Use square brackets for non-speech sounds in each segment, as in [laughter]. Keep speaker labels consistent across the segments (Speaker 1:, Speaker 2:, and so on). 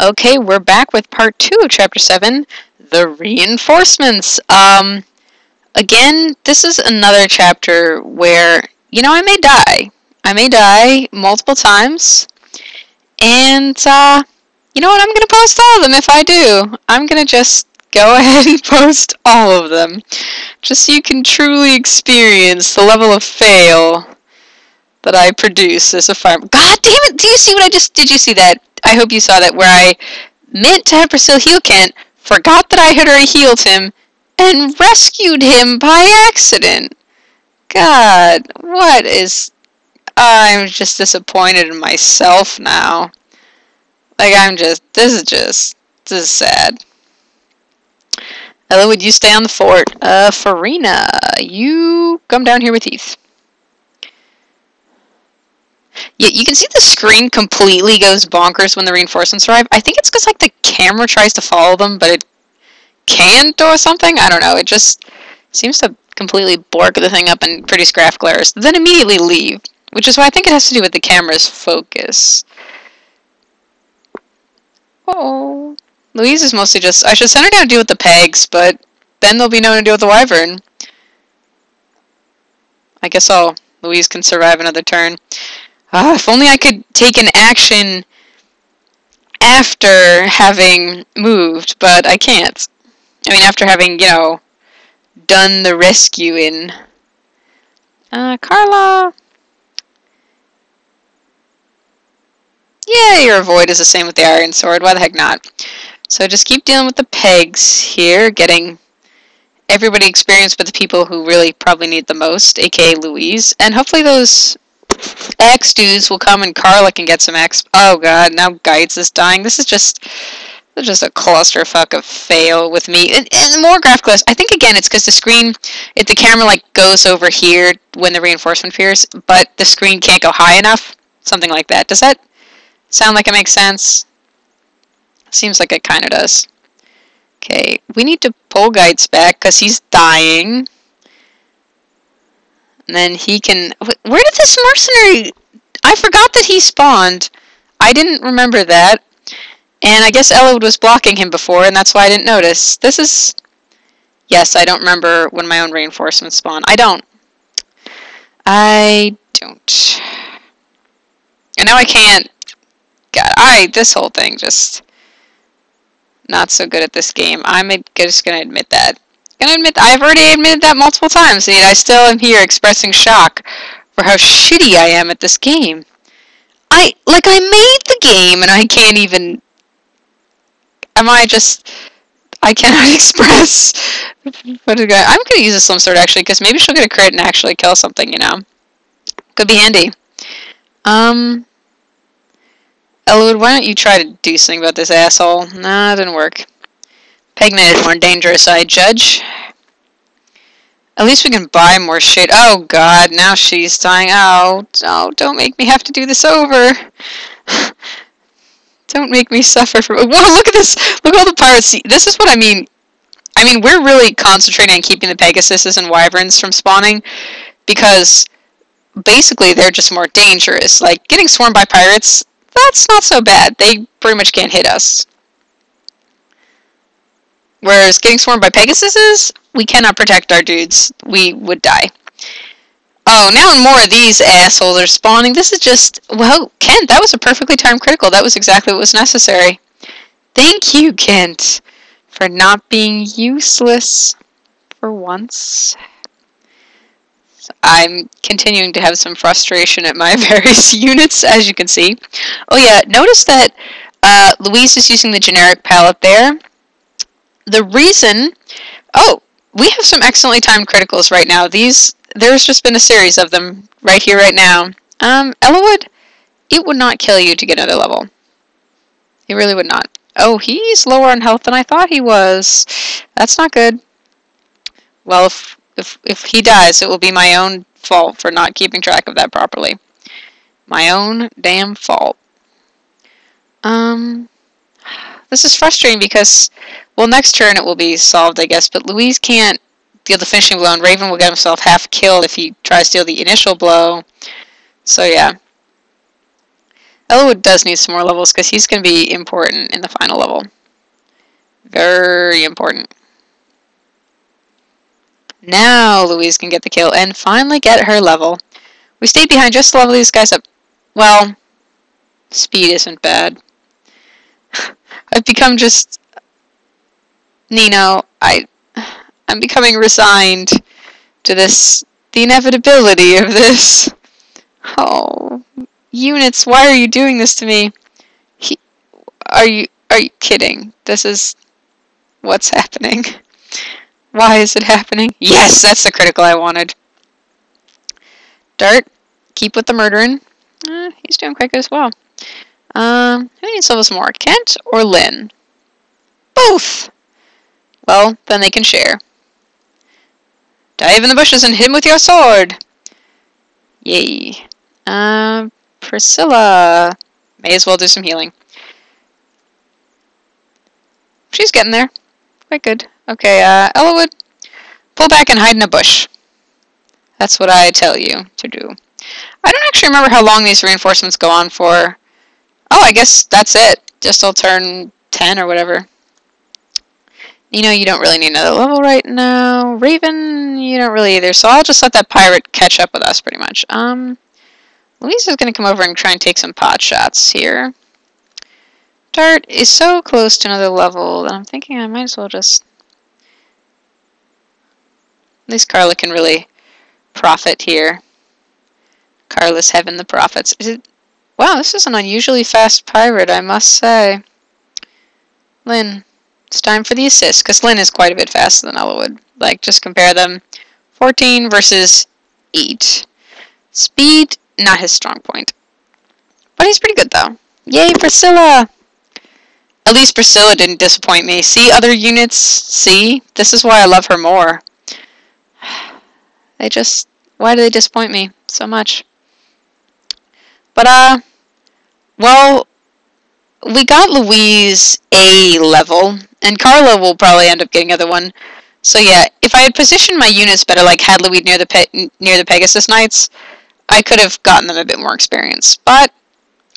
Speaker 1: Okay, we're back with part two of chapter seven, the reinforcements. Um, again, this is another chapter where, you know, I may die. I may die multiple times. And, uh, you know what? I'm going to post all of them if I do. I'm going to just go [laughs] ahead and post all of them. Just so you can truly experience the level of fail that I produce as a farmer. God damn it! Do you see what I just did? You see that? I hope you saw that where I meant to have Priscilla heal Kent, forgot that I had already healed him, and rescued him by accident. God, what is... I'm just disappointed in myself now. Like, I'm just... This is just... This is sad. Ella, would you stay on the fort? Uh, Farina, you come down here with Heath. Yeah, you can see the screen completely goes bonkers when the reinforcements arrive. I think it's because like the camera tries to follow them, but it can't or something. I don't know. It just seems to completely bork the thing up and produce graph glares, then immediately leave, which is why I think it has to do with the camera's focus. Oh, Louise is mostly just. I should send her down to deal with the pegs, but then there'll be no one to deal with the wyvern. I guess all Louise can survive another turn. Uh, if only I could take an action after having moved, but I can't. I mean, after having, you know, done the rescuing. Uh, Carla. Yeah, your avoid is the same with the iron sword. Why the heck not? So just keep dealing with the pegs here, getting everybody experience with the people who really probably need the most, aka Louise. And hopefully those X dudes will come and Carla can get some X. Oh god, now Guides is dying. This is just just a clusterfuck of fail with me. And, and more graph. I think again it's because the screen, if the camera like goes over here when the reinforcement appears, but the screen can't go high enough. Something like that. Does that sound like it makes sense? Seems like it kind of does. Okay, we need to pull Guides back because he's dying. And then he can... Where did this mercenary... I forgot that he spawned. I didn't remember that. And I guess Eliwood was blocking him before, and that's why I didn't notice. This is... Yes, I don't remember when my own reinforcements spawn. I don't. I don't. And now I can't... God, I... This whole thing just... Not so good at this game. I'm just gonna admit that gonna admit I've already admitted that multiple times, and I still am here expressing shock for how shitty I am at this game. I like I made the game and I can't even am I just I cannot [laughs] express what is going I'm gonna use a slim sword actually because maybe she'll get a crit and actually kill something, you know. Could be handy. Um Eliwood, why don't you try to do something about this asshole? Nah, it didn't work. Pegnet is more dangerous, I judge. At least we can buy more shit. Oh god, now she's dying out. Oh, don't make me have to do this over. [sighs] don't make me suffer from- [laughs] Whoa, look at this! Look at all the pirates. This is what I mean. I mean, we're really concentrating on keeping the Pegasuses and Wyverns from spawning because basically they're just more dangerous. Like, getting swarmed by pirates, that's not so bad. They pretty much can't hit us. Whereas getting swarmed by Pegasuses, we cannot protect our dudes. We would die. Oh, now more of these assholes are spawning. This is just... Well, Kent, that was a perfectly timed critical. That was exactly what was necessary. Thank you, Kent, for not being useless for once. I'm continuing to have some frustration at my [laughs] various units, as you can see. Oh yeah, notice that uh, Louise is using the generic palette there the reason, oh, we have some excellently timed criticals right now. These, there's just been a series of them right here, right now. Um, Eliwood, it would not kill you to get another level. It really would not. Oh, he's lower on health than I thought he was. That's not good. Well, if, if, if he dies, it will be my own fault for not keeping track of that properly. My own damn fault. Um, this is frustrating because well, next turn it will be solved, I guess, but Louise can't deal the finishing blow, and Raven will get himself half killed if he tries to deal the initial blow. So, yeah. Eliwood does need some more levels because he's going to be important in the final level. Very important. Now Louise can get the kill and finally get her level. We stayed behind just to level these guys up. Well, speed isn't bad. [laughs] I've become just... Nino, I... I'm becoming resigned to this... The inevitability of this. Oh, units, why are you doing this to me? He, are you... Are you kidding? This is... What's happening? Why is it happening? Yes, that's the critical I wanted. Dart, keep with the murdering. Uh, he's doing quite good as well. Um, who needs levels more, Kent or Lyn? Both! Well, then they can share. Dive in the bushes and hit him with your sword! Yay. Uh, Priscilla. May as well do some healing. She's getting there. Quite good. Okay, uh, Eliwood, pull back and hide in a bush. That's what I tell you to do. I don't actually remember how long these reinforcements go on for. Oh, I guess that's it. Just till turn 10 or whatever. You know, you don't really need another level right now. Raven, you don't really either. So I'll just let that pirate catch up with us pretty much. Um, Louise is going to come over and try and take some pot shots here. Dart is so close to another level that I'm thinking I might as well just at least Carla can really profit here. Carla's having the profits. It, wow, this is an unusually fast pirate, I must say. Lyn, it's time for the assist, because Lyn is quite a bit faster than Eliwood. Like, just compare them. 14 versus 8. Speed, not his strong point. But he's pretty good, though. Yay, Priscilla! At least Priscilla didn't disappoint me. See other units? See? This is why I love her more. [sighs] They just, why do they disappoint me so much? But, uh, well, we got Louise A level, and Carla will probably end up getting another one. So yeah, if I had positioned my units better, like had Louise near the Pe near the Pegasus Knights, I could have gotten them a bit more experience. But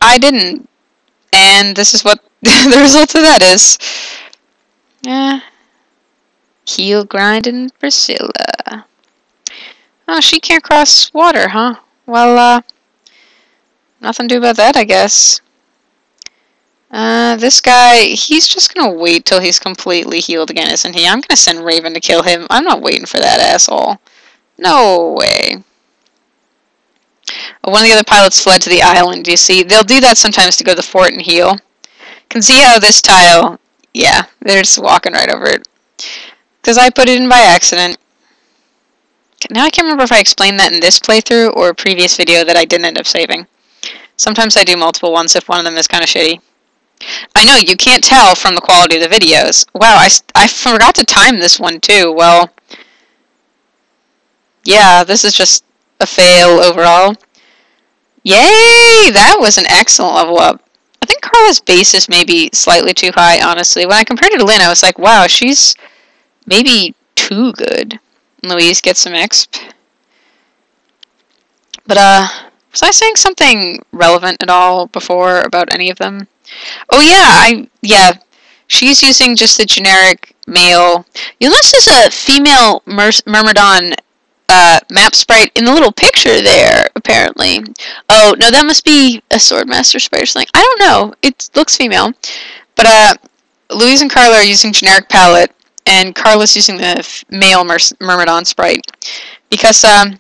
Speaker 1: I didn't, and this is what [laughs] the result of that is. Yeah, heal grinding Priscilla. Oh, she can't cross water, huh? Well, uh, nothing to do about that, I guess. Uh, this guy, he's just gonna wait till he's completely healed again, isn't he? I'm gonna send Raven to kill him. I'm not waiting for that asshole. No way. One of the other pilots fled to the island, do you see. They'll do that sometimes to go to the fort and heal. Can see how this tile, yeah, they're just walking right over it. Because I put it in by accident. Now I can't remember if I explained that in this playthrough or a previous video that I didn't end up saving. Sometimes I do multiple ones if one of them is kind of shitty. I know, you can't tell from the quality of the videos. Wow, I, I forgot to time this one too. Well, yeah, this is just a fail overall. Yay! That was an excellent level up. I think Carla's base is maybe slightly too high, honestly. When I compared it to Lyn, I was like, wow, she's maybe too good. Louise gets some exp. But, uh, was I saying something relevant at all before about any of them? Oh, yeah, I, yeah, she's using just the generic male. You'll notice there's a female Mer Myrmidon uh, map sprite in the little picture there, apparently. Oh, no, that must be a Swordmaster sprite or something. I don't know. It looks female. But, uh, Louise and Carla are using generic palette, and Carla's using the male Mer Myrmidon sprite. Because um,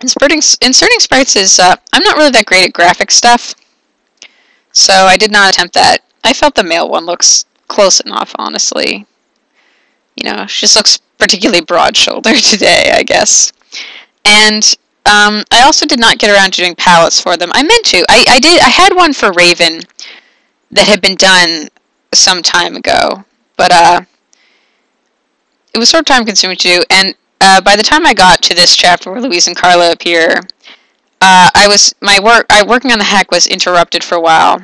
Speaker 1: inserting, inserting sprites is, uh, I'm not really that great at graphic stuff, so I did not attempt that. I felt the male one looks close enough, honestly. You know, she just looks particularly broad-shouldered [laughs] today, I guess. And um, I also did not get around to doing palettes for them. I meant to. I, I did. I had one for Raven that had been done some time ago, but uh, it was sort of time consuming to do, and uh, by the time I got to this chapter where Louise and Carla appear, uh, I was my work I working on the hack was interrupted for a while.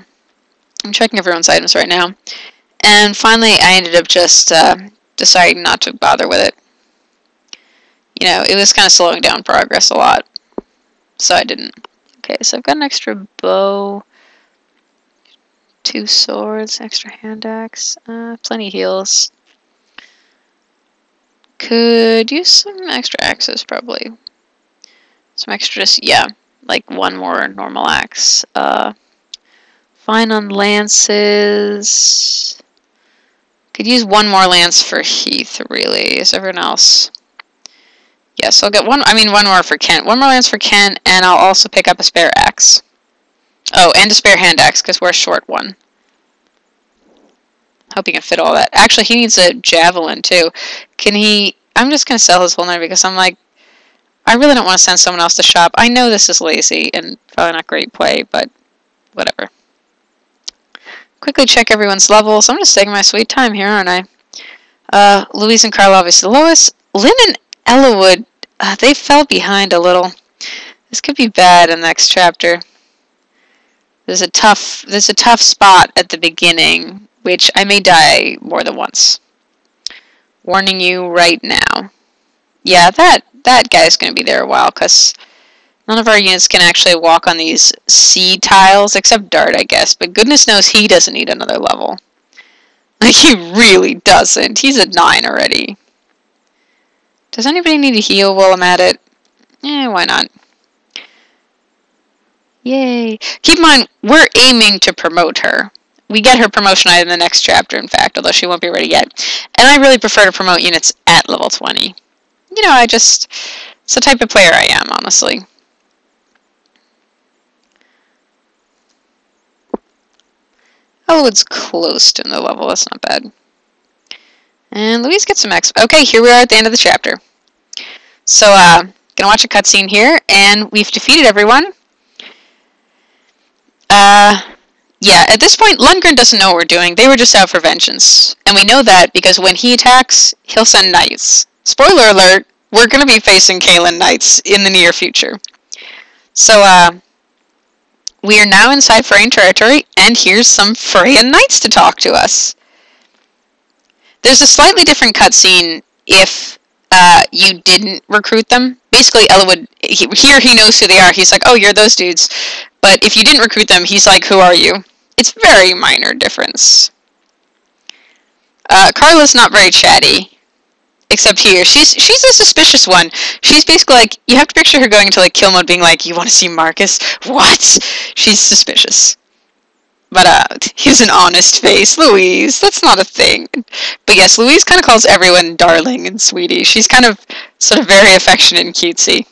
Speaker 1: I'm checking everyone's items right now, and finally I ended up just uh, deciding not to bother with it. You know, it was kind of slowing down progress a lot, so I didn't. Okay, so I've got an extra bow. Two swords, extra hand axe, uh, plenty heals. Could use some extra axes, probably. Some extra, yeah, like one more normal axe. Uh, fine on lances. Could use one more lance for Heath, really. Is everyone else? Yes, I'll get one, I mean one more for Kent. One more lance for Kent, and I'll also pick up a spare axe. Oh, and a spare hand axe, because we're a short one. Hope he can fit all that. Actually, he needs a javelin, too. Can he... I'm just going to sell his Vulner because I'm like... I really don't want to send someone else to shop. I know this is lazy and probably not great play, but whatever. Quickly check everyone's levels. I'm just taking my sweet time here, aren't I? Uh, Louise and Carl obviously lowest. Lyn and Eliwood, uh, they fell behind a little. This could be bad in the next chapter. There's a tough there's a tough spot at the beginning, which I may die more than once. Warning you right now. Yeah, that that guy's going to be there a while because none of our units can actually walk on these sea tiles except Dart, I guess. But goodness knows he doesn't need another level. Like he really doesn't. He's at nine already. Does anybody need a heal while I'm at it? Eh, why not? Yay. Keep in mind, we're aiming to promote her. We get her promotion in the next chapter, in fact, although she won't be ready yet. And I really prefer to promote units at level 20. You know, I just... It's the type of player I am, honestly. Eliwood's close to the level, that's not bad. And Louise gets some X. Okay, here we are at the end of the chapter. So, uh, gonna watch a cutscene here, and we've defeated everyone. Uh, yeah, at this point, Lundgren doesn't know what we're doing. They were just out for vengeance. And we know that because when he attacks, he'll send knights. Spoiler alert, we're going to be facing Caelin knights in the near future. So, uh, we are now inside Freyan territory, and here's some Freyan knights to talk to us. There's a slightly different cutscene if uh, you didn't recruit them. Basically, Eliwood, he, here he knows who they are. He's like, oh, you're those dudes. But if you didn't recruit them, he's like, who are you? It's very minor difference. Uh, Carla's not very chatty, except here. She's she's a suspicious one. She's basically like, you have to picture her going into like kill mode being like, you want to see Marcus? What? She's suspicious. But uh, he's an honest face. Louise, that's not a thing. But yes, Louise kind of calls everyone darling and sweetie. She's kind of sort of very affectionate and cutesy.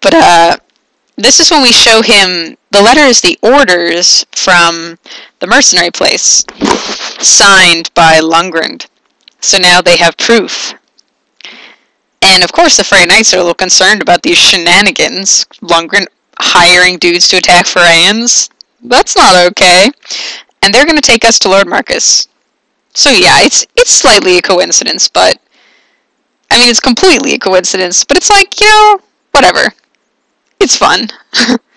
Speaker 1: But uh, this is when we show him the letter is the orders from the mercenary place, signed by Lundgren. So now they have proof. And of course, the Frey Knights are a little concerned about these shenanigans. Lundgren hiring dudes to attack Freyans. That's not okay. And they're going to take us to Lord Marcus. So yeah, it's it's slightly a coincidence, but I mean it's completely a coincidence, but it's like, you know, whatever. It's fun. [laughs]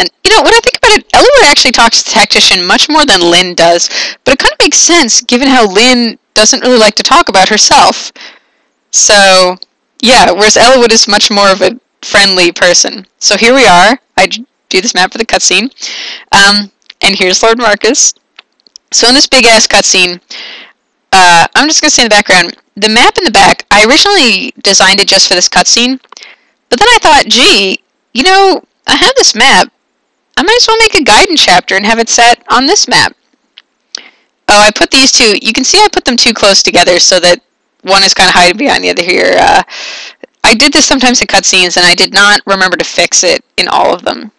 Speaker 1: and you know, when I think about it, Eliwood actually talks to the Tactician much more than Lyn does, but it kind of makes sense given how Lyn doesn't really like to talk about herself. So, yeah, whereas Eliwood is much more of a friendly person. So here we are. I do this map for the cutscene. Um, and here's Lord Marcus. So in this big ass cutscene, uh, I'm just gonna say in the background, the map in the back, I originally designed it just for this cutscene, but then I thought, gee, you know, I have this map. I might as well make a Gaiden chapter and have it set on this map. Oh, I put these two, you can see I put them too close together so that one is kind of hiding behind the other here. Uh, I did this sometimes in cutscenes and I did not remember to fix it in all of them.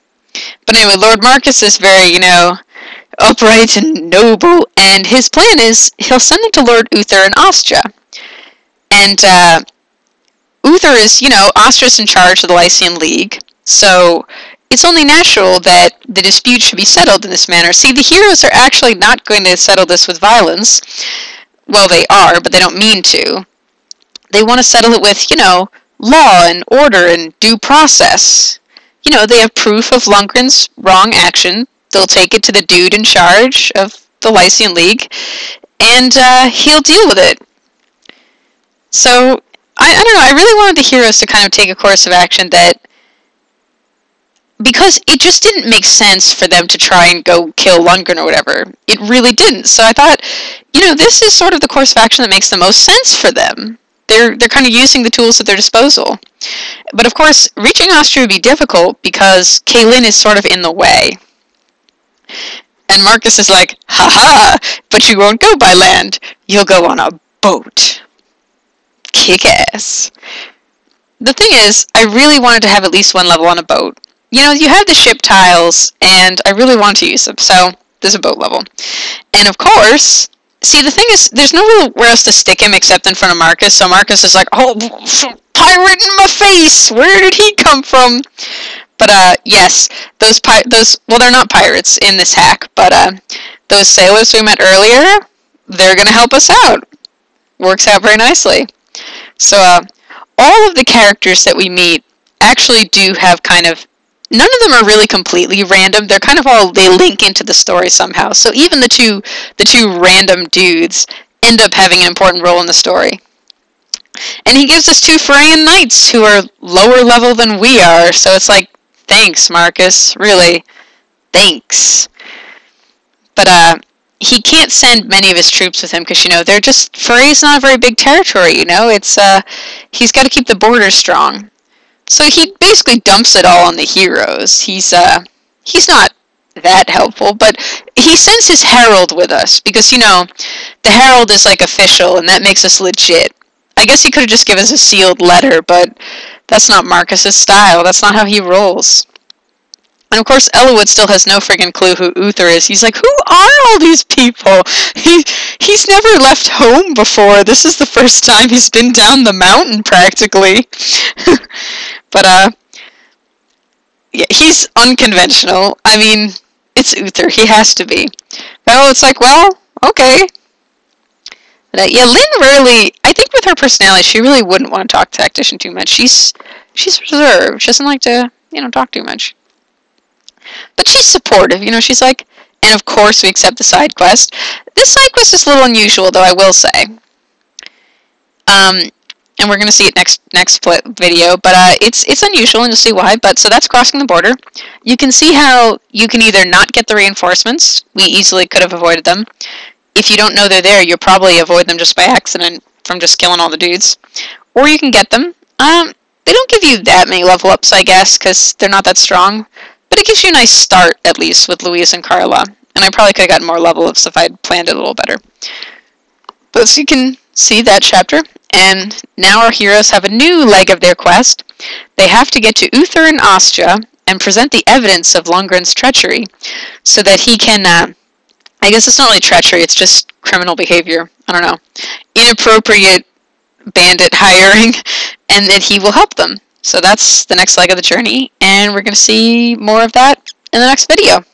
Speaker 1: But anyway, Lord Marcus is very, you know, upright and noble, and his plan is he'll send them to Lord Uther in Ostia. And uh, Uther is, you know, Ostia's in charge of the Lycian League, so it's only natural that the dispute should be settled in this manner. See, the heroes are actually not going to settle this with violence. Well, they are, but they don't mean to. They want to settle it with, you know, law and order and due process you know, they have proof of Lundgren's wrong action. They'll take it to the dude in charge of the Lycian League, and uh, he'll deal with it. So, I, I don't know, I really wanted the heroes to kind of take a course of action that because it just didn't make sense for them to try and go kill Lundgren or whatever. It really didn't. So I thought, you know, this is sort of the course of action that makes the most sense for them. They're they're kind of using the tools at their disposal. But of course, reaching Ostia would be difficult because Caelin is sort of in the way. And Marcus is like, ha ha, but you won't go by land. You'll go on a boat. Kick ass. The thing is, I really wanted to have at least one level on a boat you know, you have the ship tiles, and I really want to use them, so there's a boat level. And of course, see, the thing is, there's no real where else to stick him except in front of Marcus, so Marcus is like, oh, [laughs] pirate in my face! Where did he come from? But, uh, yes, those, pi- those, well, they're not pirates in this hack, but, uh, those sailors we met earlier, they're gonna help us out. Works out very nicely. So, uh, all of the characters that we meet actually do have kind of none of them are really completely random. They're kind of all they link into the story somehow. So even the two the two random dudes end up having an important role in the story. And he gives us two Freyan knights who are lower level than we are. So it's like, thanks, Marcus. Really, thanks. But uh, he can't send many of his troops with him because you know they're just Frey's not a very big territory. You know, it's uh, he's got to keep the borders strong. So he basically dumps it all on the heroes. He's uh he's not that helpful, but he sends his herald with us because you know the herald is like official and that makes us legit. I guess he could have just given us a sealed letter, but that's not Marcus's style. That's not how he rolls. And of course, Eliwood still has no friggin' clue who Uther is. He's like, who are all these people? [laughs] He he's never left home before. This is the first time he's been down the mountain practically. [laughs] But uh, yeah, he's unconventional. I mean, it's Uther. He has to be. Well, it's like, well, okay. But, uh, yeah, Lyn rarely. I think with her personality, she really wouldn't want to talk to tactician too much. She's she's reserved. She doesn't like to, you know, talk too much. But she's supportive. You know, she's like, and of course we accept the side quest. This side quest is a little unusual, though. I will say. Um, and we're going to see it next next video. But uh, it's it's unusual, and you'll see why. But so that's crossing the border. You can see how you can either not get the reinforcements. We easily could have avoided them. If you don't know they're there, you'll probably avoid them just by accident from just killing all the dudes. Or you can get them. Um, they don't give you that many level ups, I guess, because they're not that strong. But it gives you a nice start, at least, with Louise and Carla. And I probably could have gotten more level ups if I'd planned it a little better. But so you can see that chapter. And now our heroes have a new leg of their quest. They have to get to Uther and Ostia and present the evidence of Lundgren's treachery so that he can, uh, I guess it's not really treachery, it's just criminal behavior. I don't know. Inappropriate bandit hiring, [laughs] and that he will help them. So that's the next leg of the journey, and we're going to see more of that in the next video.